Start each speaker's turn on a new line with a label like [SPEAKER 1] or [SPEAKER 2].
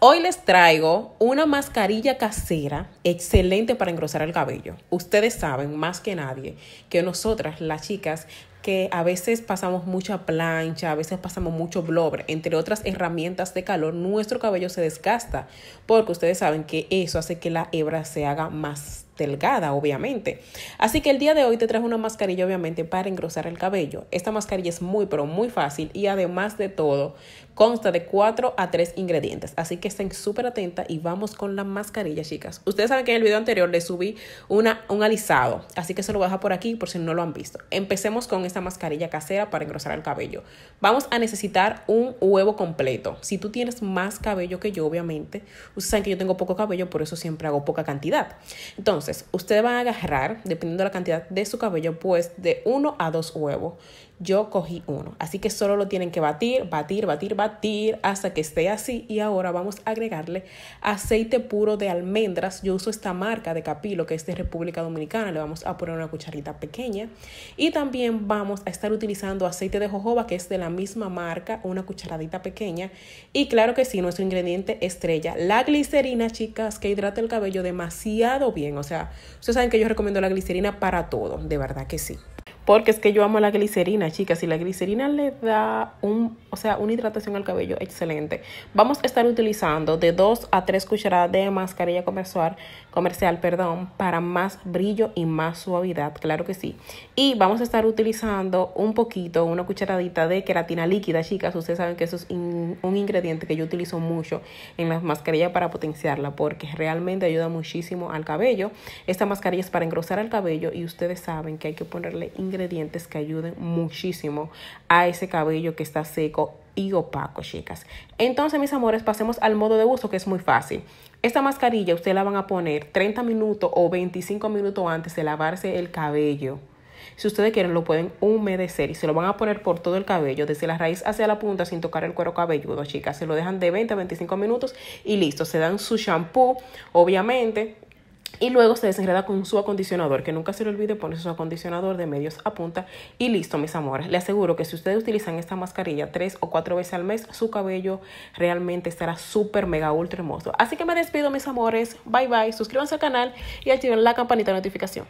[SPEAKER 1] Hoy les traigo una mascarilla casera excelente para engrosar el cabello. Ustedes saben más que nadie que nosotras, las chicas, que a veces pasamos mucha plancha, a veces pasamos mucho blogger, entre otras herramientas de calor, nuestro cabello se desgasta porque ustedes saben que eso hace que la hebra se haga más delgada, obviamente. Así que el día de hoy te traje una mascarilla, obviamente, para engrosar el cabello. Esta mascarilla es muy, pero muy fácil y además de todo, consta de 4 a 3 ingredientes. Así que estén súper atentas y vamos con la mascarilla, chicas. Ustedes saben que en el video anterior les subí una, un alisado, así que se lo voy a dejar por aquí por si no lo han visto. Empecemos con esta mascarilla casera para engrosar el cabello. Vamos a necesitar un huevo completo. Si tú tienes más cabello que yo, obviamente, ustedes saben que yo tengo poco cabello, por eso siempre hago poca cantidad. Entonces, ustedes van a agarrar, dependiendo de la cantidad de su cabello, pues de uno a dos huevos. Yo cogí uno, así que solo lo tienen que batir, batir, batir, batir hasta que esté así. Y ahora vamos a agregarle aceite puro de almendras. Yo uso esta marca de Capilo, que es de República Dominicana. Le vamos a poner una cucharita pequeña. Y también vamos a estar utilizando aceite de jojoba, que es de la misma marca, una cucharadita pequeña. Y claro que sí, nuestro ingrediente estrella, la glicerina, chicas, que hidrata el cabello demasiado bien. O sea, ustedes saben que yo recomiendo la glicerina para todo, de verdad que sí. Porque es que yo amo la glicerina, chicas, y la glicerina le da un, o sea, una hidratación al cabello excelente. Vamos a estar utilizando de 2 a 3 cucharadas de mascarilla comercial, comercial, perdón, para más brillo y más suavidad, claro que sí. Y vamos a estar utilizando un poquito, una cucharadita de queratina líquida, chicas. Ustedes saben que eso es un ingrediente que yo utilizo mucho en las mascarillas para potenciarla, porque realmente ayuda muchísimo al cabello. Esta mascarilla es para engrosar el cabello y ustedes saben que hay que ponerle ingredientes ingredientes que ayuden muchísimo a ese cabello que está seco y opaco, chicas. Entonces, mis amores, pasemos al modo de uso que es muy fácil. Esta mascarilla ustedes la van a poner 30 minutos o 25 minutos antes de lavarse el cabello. Si ustedes quieren, lo pueden humedecer y se lo van a poner por todo el cabello, desde la raíz hacia la punta, sin tocar el cuero cabelludo, chicas. Se lo dejan de 20 a 25 minutos y listo. Se dan su shampoo, obviamente. Y luego se desenreda con su acondicionador, que nunca se le olvide poner su acondicionador de medios a punta. Y listo, mis amores. Le aseguro que si ustedes utilizan esta mascarilla tres o cuatro veces al mes, su cabello realmente estará súper, mega, ultra hermoso. Así que me despido, mis amores. Bye, bye. Suscríbanse al canal y activen la campanita de notificación.